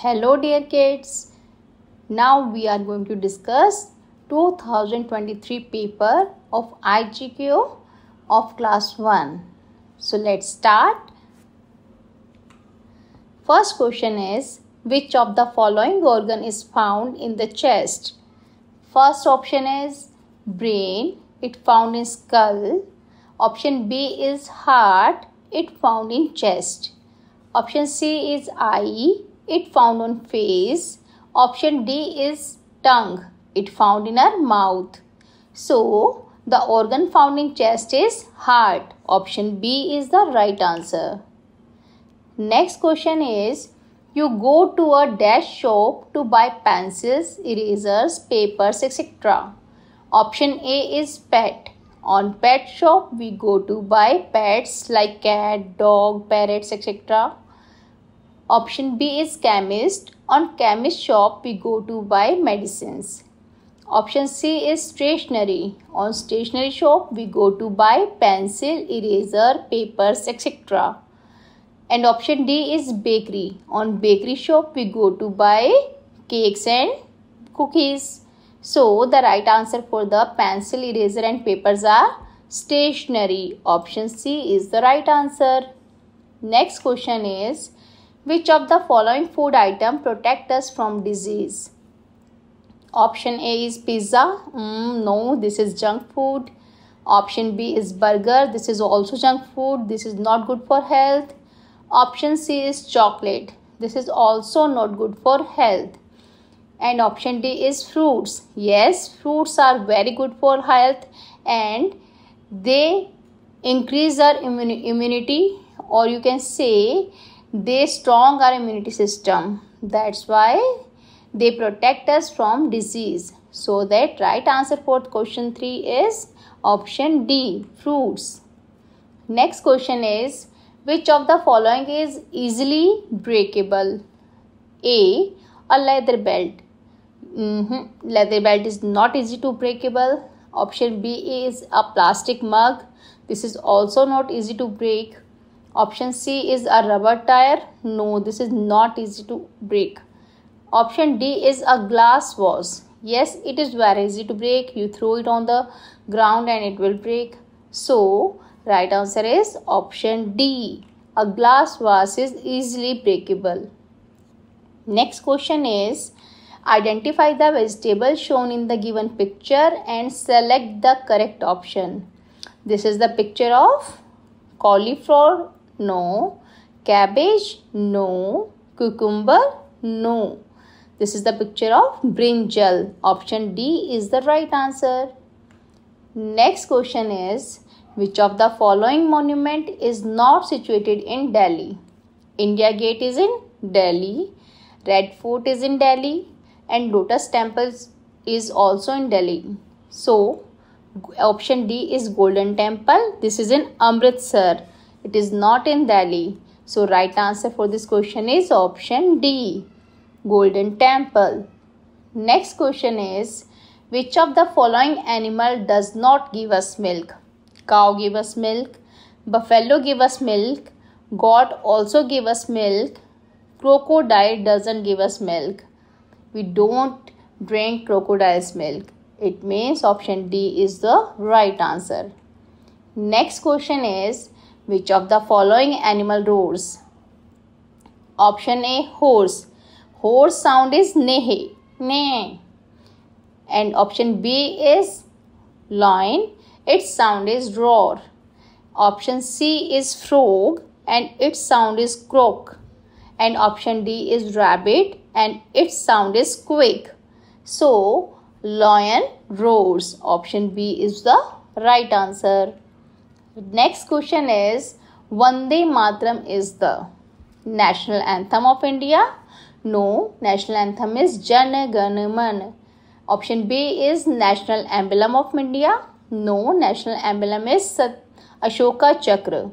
Hello dear kids. Now we are going to discuss 2023 paper of IGKO of class 1. So let's start. First question is which of the following organ is found in the chest? First option is brain, it found in skull. Option B is heart, it found in chest. Option C is eye, it found on face. Option D is tongue, it found in our mouth. So, the organ found in chest is heart. Option B is the right answer. Next question is, you go to a dash shop to buy pencils, erasers, papers, etc. Option A is pet. On pet shop, we go to buy pets like cat, dog, parrots, etc. Option B is chemist. On chemist shop, we go to buy medicines. Option C is stationery. On stationery shop, we go to buy pencil, eraser, papers, etc. And option D is bakery. On bakery shop, we go to buy cakes and cookies. So the right answer for the pencil, eraser and papers are stationery. Option C is the right answer. Next question is which of the following food item protect us from disease? Option A is pizza. Mm, no, this is junk food. Option B is burger. This is also junk food. This is not good for health. Option C is chocolate. This is also not good for health and option D is fruits. Yes, fruits are very good for health and they increase our immunity or you can say they strong our immunity system. That's why they protect us from disease. So that right answer for question 3 is option D, fruits. Next question is which of the following is easily breakable? A. A leather belt. Mm-hmm. Leather belt is not easy to breakable. Option B is a plastic mug. This is also not easy to break. Option C is a rubber tire. No, this is not easy to break. Option D is a glass vase. Yes, it is very easy to break. You throw it on the ground and it will break. So, right answer is option D. A glass vase is easily breakable. Next question is Identify the vegetable shown in the given picture and select the correct option. This is the picture of cauliflower, no. Cabbage, no. Cucumber, no. This is the picture of brinjal. Option D is the right answer. Next question is, which of the following monument is not situated in Delhi? India Gate is in Delhi. Red Fort is in Delhi and Lotus Temples is also in Delhi. So, option D is Golden Temple. This is in Amritsar. It is not in Delhi. So, right answer for this question is option D, Golden Temple. Next question is, which of the following animal does not give us milk? Cow give us milk, buffalo give us milk, goat also give us milk, crocodile doesn't give us milk we don't drink crocodile's milk. It means option D is the right answer. Next question is which of the following animal roars? Option A horse. Horse sound is nehe, ne. And option B is lion. Its sound is roar. Option C is frog and its sound is croak. And option D is rabbit and its sound is quick. So, lion roars. Option B is the right answer. Next question is Vande Mataram is the national anthem of India? No, national anthem is Jana Gana Man. Option B is national emblem of India? No, national emblem is Sat Ashoka Chakra.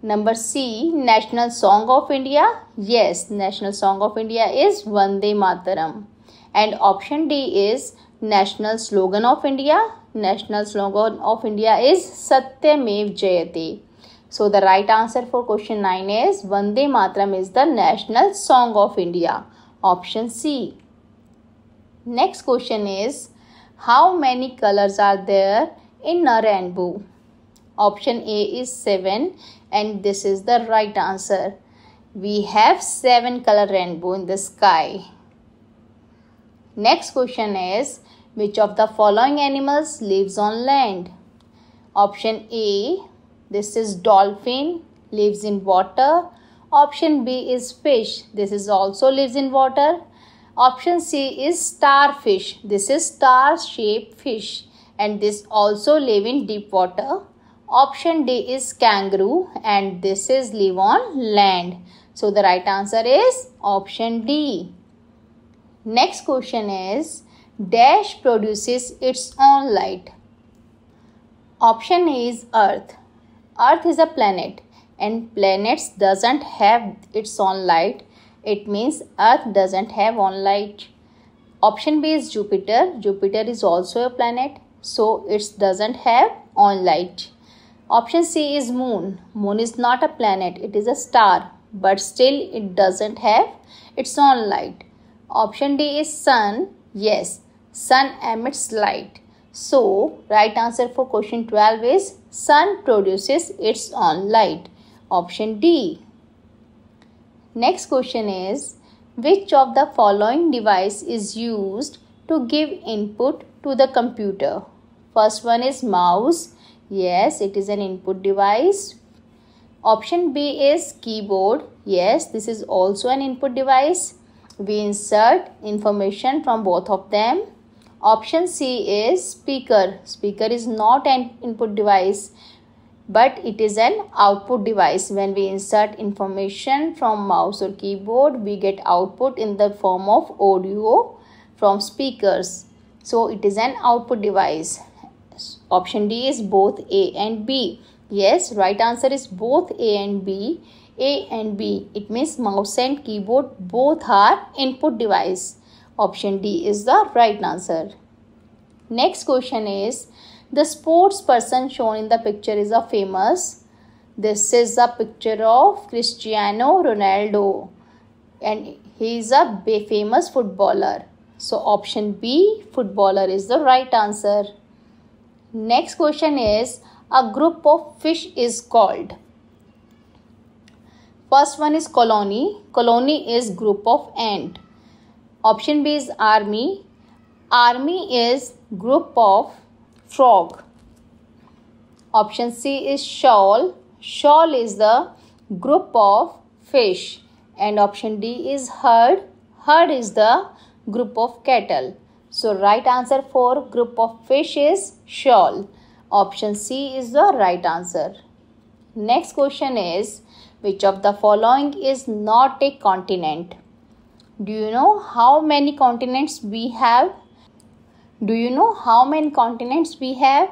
Number C, National Song of India. Yes, National Song of India is Vande Mataram. And option D is National Slogan of India. National Slogan of India is Satyamev Jayate. So the right answer for question 9 is Vande Matram is the national song of India. Option C. Next question is How many colors are there in a rainbow? Option A is 7 and this is the right answer. We have 7 color rainbow in the sky. Next question is which of the following animals lives on land? Option A this is dolphin lives in water. Option B is fish. This is also lives in water. Option C is starfish. This is star shaped fish and this also live in deep water. Option D is kangaroo and this is live on land. So the right answer is option D. Next question is Dash produces its own light. Option A is Earth. Earth is a planet and planets doesn't have its own light. It means Earth doesn't have own light. Option B is Jupiter. Jupiter is also a planet so it doesn't have own light. Option C is Moon. Moon is not a planet, it is a star but still it doesn't have its own light. Option D is Sun. Yes, sun emits light. So, right answer for question 12 is sun produces its own light. Option D. Next question is which of the following device is used to give input to the computer? First one is mouse. Yes, it is an input device. Option B is keyboard. Yes, this is also an input device. We insert information from both of them. Option C is speaker. Speaker is not an input device but it is an output device. When we insert information from mouse or keyboard, we get output in the form of audio from speakers. So it is an output device. Option D is both A and B. Yes, right answer is both A and B. A and B. It means mouse and keyboard both are input device. Option D is the right answer. Next question is the sports person shown in the picture is a famous. This is a picture of Cristiano Ronaldo and he is a famous footballer. So option B footballer is the right answer. Next question is a group of fish is called. First one is colony. Colony is group of ant. Option B is army. Army is group of frog. Option C is shoal. Shoal is the group of fish. And option D is herd. Herd is the group of cattle. So right answer for group of fish is shoal. Option C is the right answer. Next question is which of the following is not a continent? Do you know how many continents we have? Do you know how many continents we have?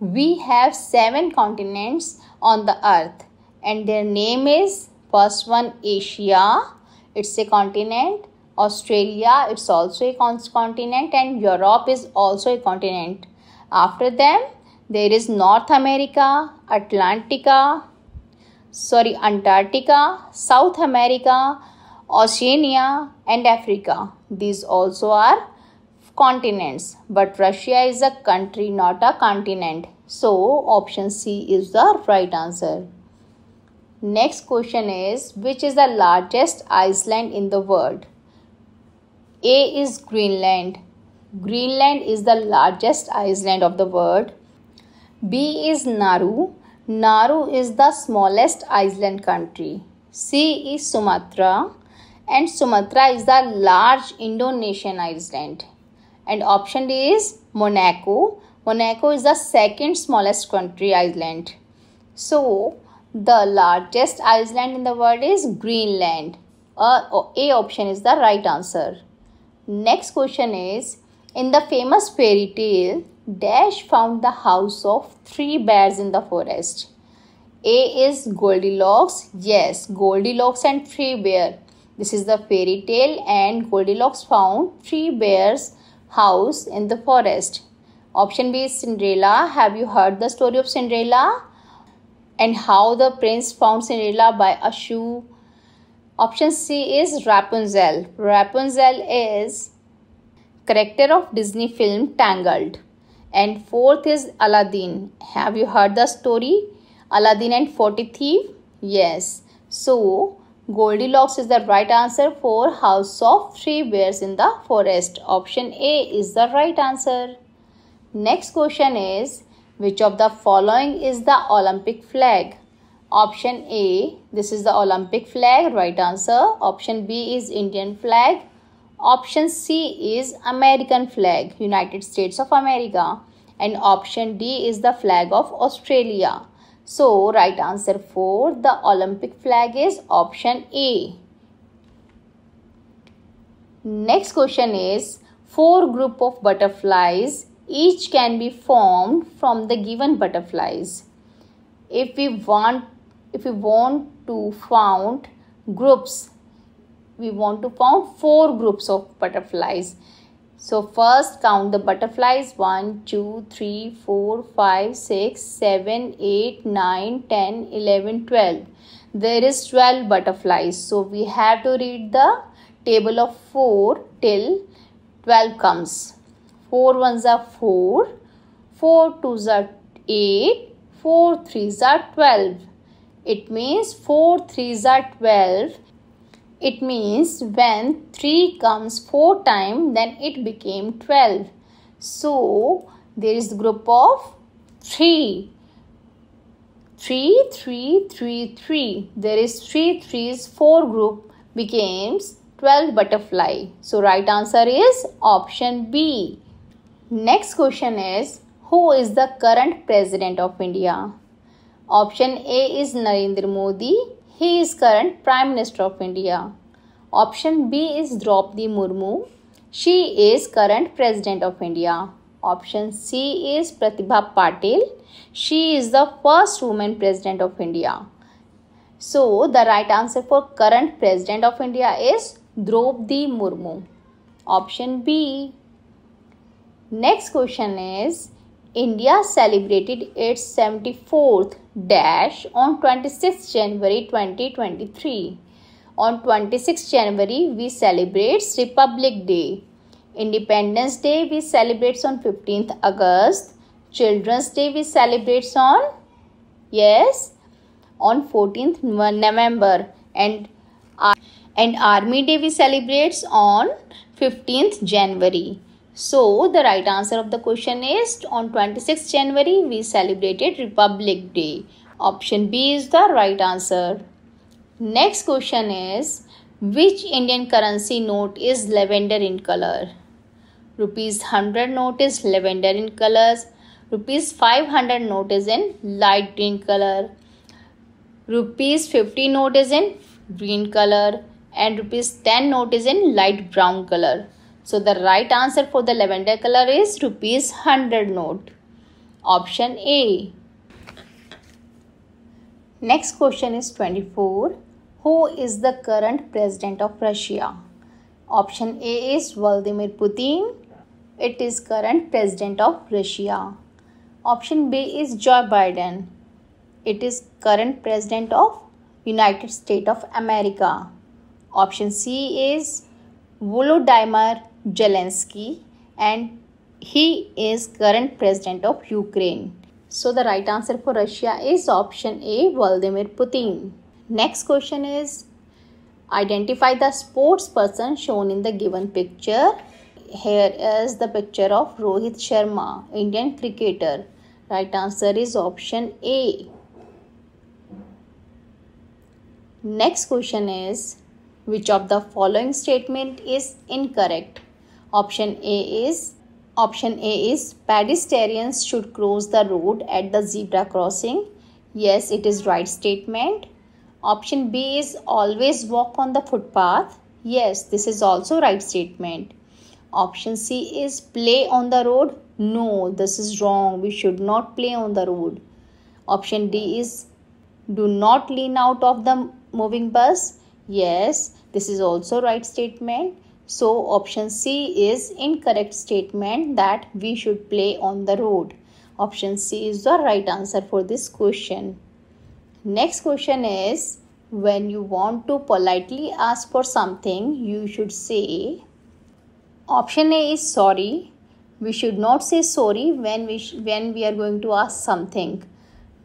We have seven continents on the earth and their name is first one Asia, it's a continent. Australia, it's also a continent and Europe is also a continent. After them, there is North America, Atlantica, sorry, Antarctica, South America, Oceania and Africa. These also are continents. But Russia is a country, not a continent. So option C is the right answer. Next question is which is the largest island in the world? A is Greenland. Greenland is the largest island of the world. B is Nauru. Nauru is the smallest island country. C is Sumatra and Sumatra is the large Indonesian island. And option D is Monaco. Monaco is the second smallest country island. So the largest island in the world is Greenland. Uh, A option is the right answer. Next question is in the famous fairy tale Dash found the house of three bears in the forest. A is Goldilocks. Yes, Goldilocks and three bears. This is the fairy tale and Goldilocks found three bears house in the forest. Option B is Cinderella. Have you heard the story of Cinderella? And how the prince found Cinderella by a shoe. Option C is Rapunzel. Rapunzel is character of Disney film Tangled. And fourth is Aladdin. Have you heard the story? Aladdin and 40 Thief? Yes. So, Goldilocks is the right answer for House of Three Bears in the Forest. Option A is the right answer. Next question is which of the following is the Olympic flag? Option A this is the Olympic flag right answer. Option B is Indian flag. Option C is American flag United States of America and option D is the flag of Australia. So, right answer for the Olympic flag is option A. Next question is four group of butterflies each can be formed from the given butterflies. If we want if we want to found groups we want to found four groups of butterflies so first count the butterflies 1, 2, 3, 4, 5, 6, 7, 8, 9, 10, 11, 12. There is 12 butterflies. So we have to read the table of 4 till 12 comes. 4 ones are 4, 4 twos are 8, 4 threes are 12. It means 4 threes are 12 it means when 3 comes 4 times, then it became 12. So, there is group of 3. 3, 3, 3, 3. There is 3 threes, 4 group becomes 12 butterfly. So, right answer is option B. Next question is, who is the current president of India? Option A is Narendra Modi. He is current Prime Minister of India. Option B is Draupadi Murmu. She is current President of India. Option C is Pratibha Patil. She is the first woman President of India. So, the right answer for current President of India is Draupadi Murmu. Option B. Next question is India celebrated its 74th dash on 26 January 2023. On 26 January, we celebrate Republic Day. Independence Day, we celebrate on 15th August. Children's Day, we celebrate on, yes, on 14th November. And, uh, and Army Day, we celebrate on 15th January. So, the right answer of the question is on 26 January we celebrated Republic Day. Option B is the right answer. Next question is which Indian currency note is lavender in color? Rupees 100 note is lavender in colors. Rupees 500 note is in light green color. Rupees 50 note is in green color and rupees 10 note is in light brown color. So the right answer for the lavender color is rupees 100 note. Option A. Next question is 24. Who is the current president of Russia? Option A is Vladimir Putin. It is current president of Russia. Option B is Joe Biden. It is current president of United States of America. Option C is Volodymyr Zelensky and he is current president of Ukraine. So the right answer for Russia is option A Vladimir Putin. Next question is identify the sports person shown in the given picture. Here is the picture of Rohit Sharma, Indian cricketer. Right answer is option A. Next question is which of the following statement is incorrect? Option A is Option A is pedestrians should cross the road at the zebra crossing. Yes, it is right statement. Option B is always walk on the footpath. Yes, this is also right statement. Option C is play on the road. No, this is wrong. We should not play on the road. Option D is do not lean out of the moving bus. Yes, this is also right statement. So option C is incorrect statement that we should play on the road. Option C is the right answer for this question. Next question is when you want to politely ask for something, you should say option A is sorry. We should not say sorry when we when we are going to ask something.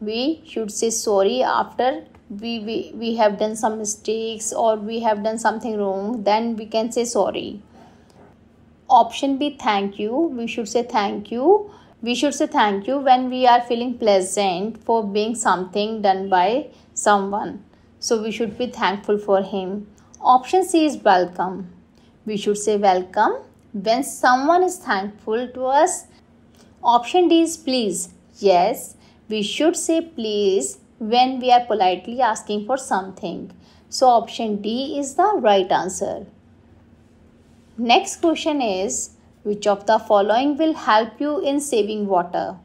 We should say sorry after we, we we have done some mistakes or we have done something wrong. Then we can say sorry. Option B thank you. We should say thank you we should say thank you when we are feeling pleasant for being something done by someone. So we should be thankful for him. Option C is welcome. We should say welcome when someone is thankful to us. Option D is please. Yes, we should say please when we are politely asking for something. So option D is the right answer. Next question is which of the following will help you in saving water?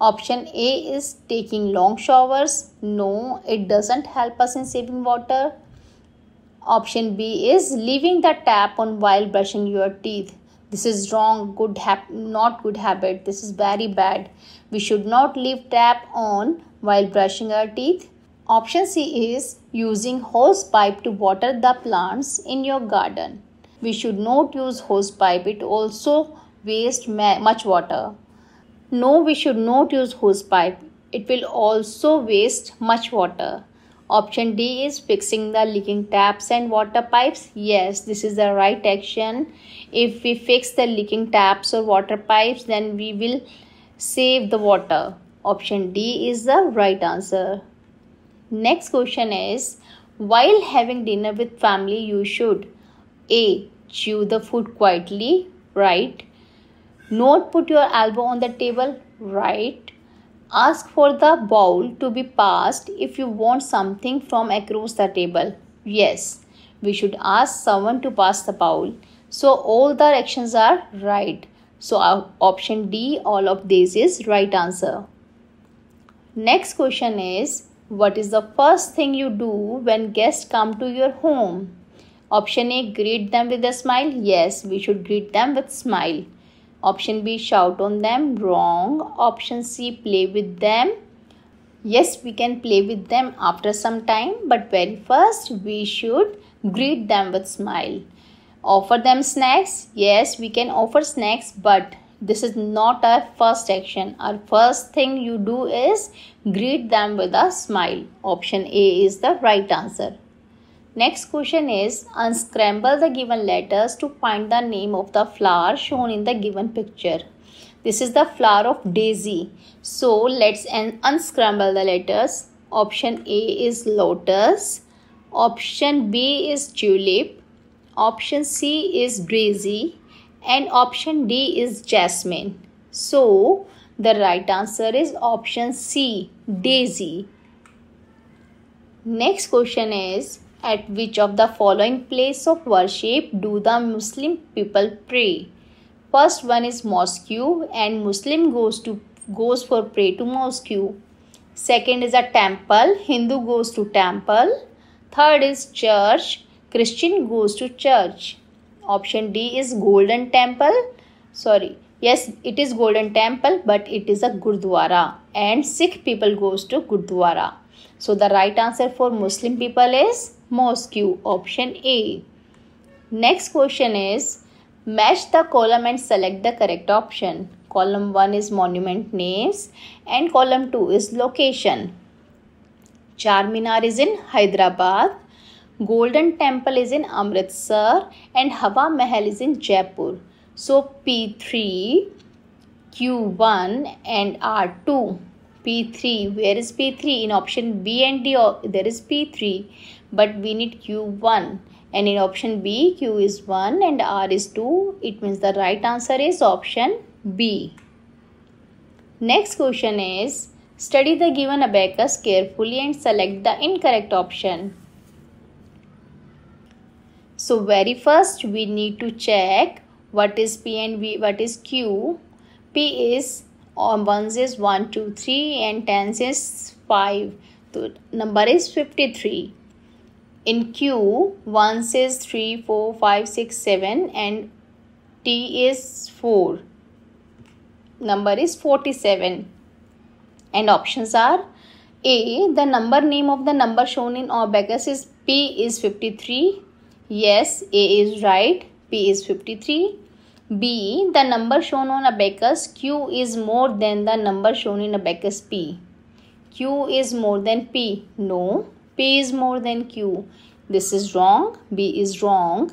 Option A is taking long showers. No, it doesn't help us in saving water. Option B is leaving the tap on while brushing your teeth. This is wrong, good hab- not good habit. This is very bad. We should not leave tap on while brushing our teeth. Option C is using hose pipe to water the plants in your garden. We should not use hose pipe. It also waste much water. No we should not use hose pipe. It will also waste much water. Option d is fixing the leaking taps and water pipes. Yes this is the right action. If we fix the leaking taps or water pipes then we will save the water option d is the right answer next question is while having dinner with family you should a. Chew the food quietly. Right. Not put your elbow on the table. Right. Ask for the bowl to be passed if you want something from across the table. Yes, we should ask someone to pass the bowl. So all the actions are right. So uh, option D, all of these is right answer. Next question is, what is the first thing you do when guests come to your home? Option A greet them with a smile. Yes, we should greet them with smile. Option B shout on them. Wrong. Option C play with them. Yes, we can play with them after some time, but very first we should greet them with smile. Offer them snacks. Yes, we can offer snacks, but this is not our first action. Our first thing you do is greet them with a smile. Option A is the right answer. Next question is unscramble the given letters to find the name of the flower shown in the given picture. This is the flower of daisy. So let's unscramble the letters. Option A is lotus. Option B is tulip. Option C is daisy. And option D is jasmine. So the right answer is option C, daisy. Next question is at which of the following place of worship do the Muslim people pray? First one is mosque and Muslim goes to goes for pray to mosque. Second is a temple, Hindu goes to temple. Third is church, Christian goes to church. Option D is golden temple. Sorry, yes, it is golden temple, but it is a gurdwara and Sikh people goes to gurdwara. So the right answer for Muslim people is mosque option A. Next question is match the column and select the correct option. Column 1 is monument names and column 2 is location. Charminar is in Hyderabad. Golden Temple is in Amritsar and Hawa Mahal is in Jaipur. So P3, Q1 and R2. P3, where is P3? In option B and D, there is P3 but we need q1 and in option b q is 1 and r is 2 it means the right answer is option b next question is study the given abacus carefully and select the incorrect option so very first we need to check what is p and v what is q p is on ones is 1 2 3 and tens is 5 so number is 53 in Q, ones is 3, 4, 5, 6, 7 and T is 4. Number is 47. And options are A. The number name of the number shown in abacus is P is 53. Yes, A is right. P is 53. B. The number shown on abacus Q is more than the number shown in abacus P. Q is more than P. No, P is more than Q. This is wrong. B is wrong.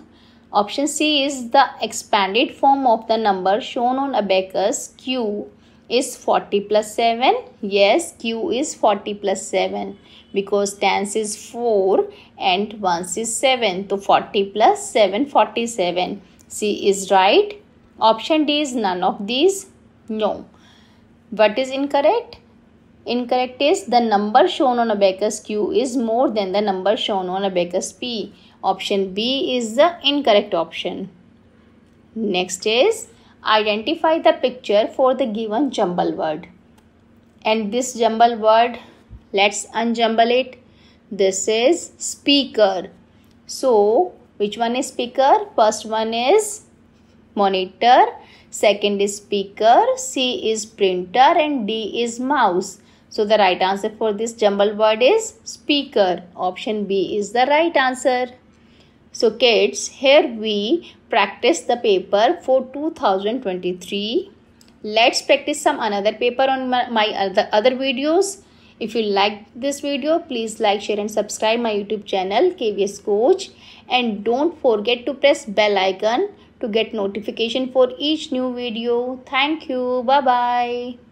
Option C is the expanded form of the number shown on abacus Q is 40 plus 7. Yes, Q is 40 plus 7 because tens is 4 and ones is 7. So 40 plus 7, 47. C is right. Option D is none of these. No. What is incorrect? Incorrect is the number shown on abacus Q is more than the number shown on abacus P. Option B is the incorrect option. Next is identify the picture for the given jumble word. And this jumble word, let's unjumble it. This is speaker. So, which one is speaker? First one is monitor second is speaker c is printer and d is mouse so the right answer for this jumble word is speaker option b is the right answer so kids here we practice the paper for 2023 let's practice some another paper on my, my other, other videos if you like this video please like share and subscribe my youtube channel kvs coach and don't forget to press bell icon to get notification for each new video. Thank you. Bye bye.